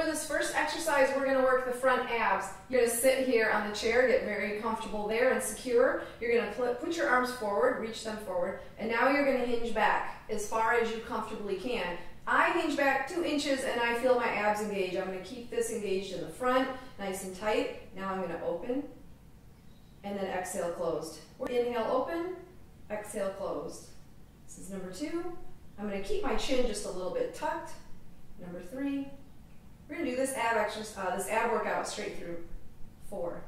For this first exercise, we're gonna work the front abs. You're gonna sit here on the chair, get very comfortable there and secure. You're gonna put, put your arms forward, reach them forward, and now you're gonna hinge back as far as you comfortably can. I hinge back two inches and I feel my abs engage. I'm gonna keep this engaged in the front, nice and tight. Now I'm gonna open, and then exhale closed. Inhale open, exhale closed. This is number two. I'm gonna keep my chin just a little bit tucked. Number three. This ab exercise, uh, this ab workout straight through. Four,